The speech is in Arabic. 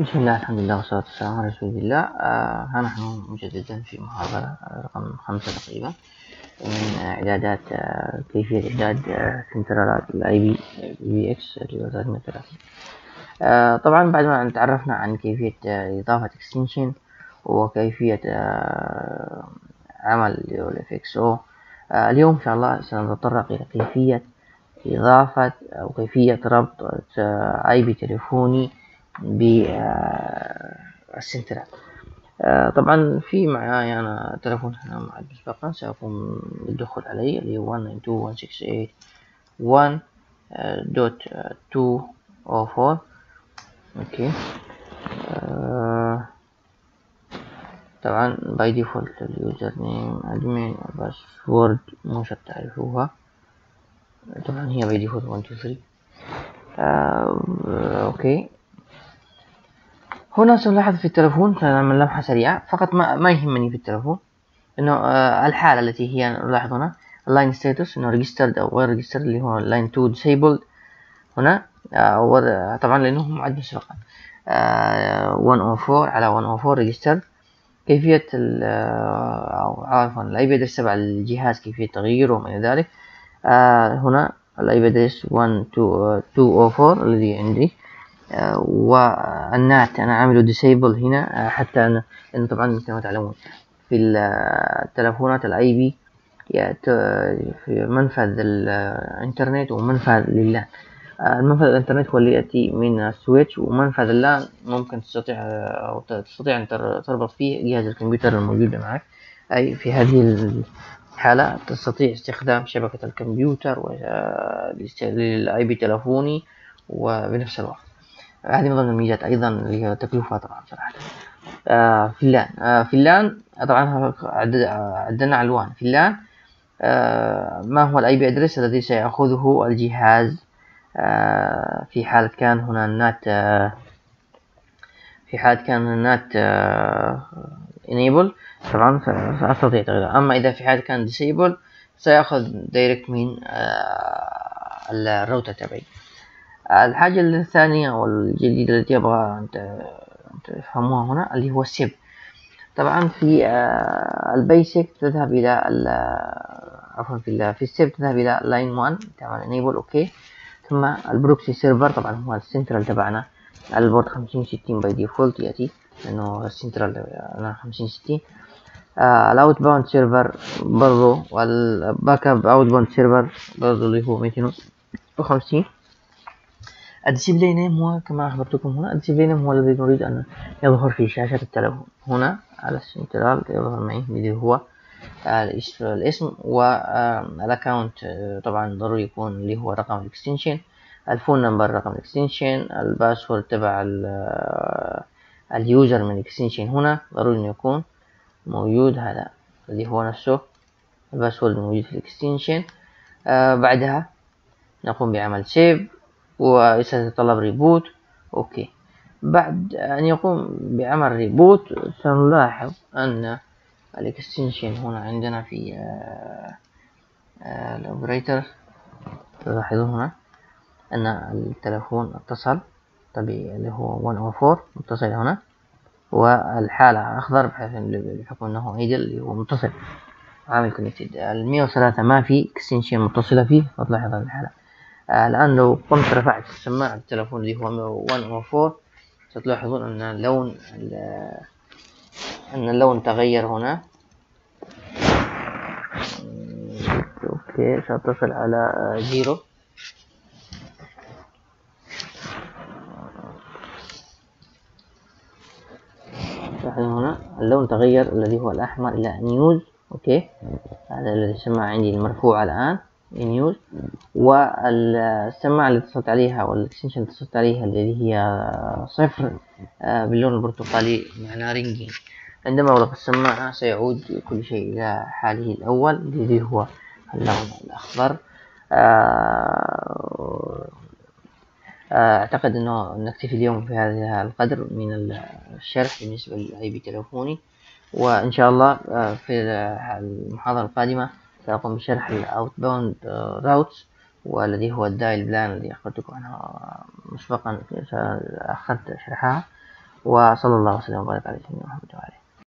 بسم الله الحمد لله والصلاة والسلام على رسول الله. آه ها نحن مجددا في محاضرة رقم خمسة تقريبا من إعدادات آه كيفية إعداد آه سنترالات ال IP PBX 330 آه طبعا بعد ما تعرفنا عن كيفية آه إضافة extension وكيفية آه عمل X أو آه اليوم إن شاء الله سنتطرق إلى كيفية إضافة أو كيفية ربط IP telephony بالسنترال آه طبعا في معايا أنا تلفون هنا معد مسبقا سأقوم بالدخول عليه اللي هو 192.168.1.204 OK. آه طبعا by default ال user name admin password شرط تعرفوها. طبعا هي by default 1 2 3 آه OK. هنا سنلاحظ في التلفون سنعمل لمحة سريعة. فقط ما, ما يهمني في التلفون إنه آه الحالة التي هي نلاحظ هنا ال line status إنه registered أو غير registered اللي هو line 2 disabled هنا آه طبعا لأنه معد مسبقا آه 104 على 104 registered كيفية أو عفوا ال IP address تبع الجهاز كيفية تغييره وما إلى ذلك. آه هنا ال IP address 1204 الذي عندي. آه وال NAT أنا عامله disable هنا آه حتى لأنه طبعا كما تعلمون في التلفونات ال IP في منفذ الإنترنت ومنفذ لل LAN آه المنفذ الإنترنت هو اللي يأتي من ال switch ومنفذ ال LAN ممكن تستطيع أو تستطيع أن تربط فيه جهاز الكمبيوتر الموجود معك. أي في هذه الحالة تستطيع استخدام شبكة الكمبيوتر لل IP telephony وبنفس الوقت. هذه من ضمن الميزات أيضا اللي هي تكلفة طبعا صراحة. آه في ال LAN آه في ال LAN طبعا عدلنا ال WAN. في ال LAN آه ما هو ال IP address الذي سيأخذه الجهاز؟ آه في حالة كان هنا ال NAT آه في حالة كان ال NAT آه enable. طبعا سأستطيع تغييره. أما إذا في حالة كان disable سيأخذ direct من الراوتر تبعي. الحاجة الثانية والجديدة التي أبغى أن تفهموها هنا اللي هو ال SIP طبعا في ال basic تذهب إلى عفوا في في ال SIP تذهب إلى line 1 تعمل enable OK ثم ال proxy server طبعا هو السنترال تبعنا. ال port 5060 by default يأتي لأنه السنترال أنا 5060 ال outbound server برضو وال backup outbound server برضو اللي هو 250 ال display name هو كما أخبرتكم هنا ال display name هو الذي نريد أن يظهر في شاشة التلفون هنا على السنترال يظهر معي اللي هو الاسم وال account طبعا ضروري يكون اللي هو رقم ال extension. ال phone number رقم ال extension ال password تبع ال user من ال extension هنا ضروري إنه يكون موجود هذا اللي هو نفسه. ال password موجود في ال extension. آه بعدها نقوم بعمل save وسيتطلب reboot. OK. بعد أن يقوم بعمل reboot سنلاحظ أن ال extension هنا عندنا في آه آه ال operator تلاحظون هنا أن التلفون اتصل. طبيعي اللي هو 104 متصل هنا. والحالة أخضر بحكم أنه idle اللي هو متصل. عامل connected ال 103 ما في extension متصلة فيه. فتلاحظ الحالة. الآن لو قمت رفعت سماعة التلفون اللي هو 104 ستلاحظون أن اللون أن اللون تغير هنا. OK سأتصل على zero. لاحظوا هنا اللون تغير الذي هو الأحمر إلى in use. OK هذا السماعة عندي المرفوعة الآن. in use والسماعة اللي اتصلت عليها وال extension اللي اتصلت عليها اللي هي صفر باللون البرتقالي معناه ringing عندما أغلق السماعة سيعود كل شيء إلى حاله الأول الذي هو اللون الأخضر. أعتقد أنه نكتفي اليوم في هذا القدر من الشرح بالنسبة IP telephony وإن شاء الله في المحاضرة القادمة سأقوم بشرح ال outbound routes والذي هو الدايل بلان الذي اخبرتكم عنه مسبقا اخذت شرحها وصلى الله وسلم وبارك على سيدنا محمد وعلى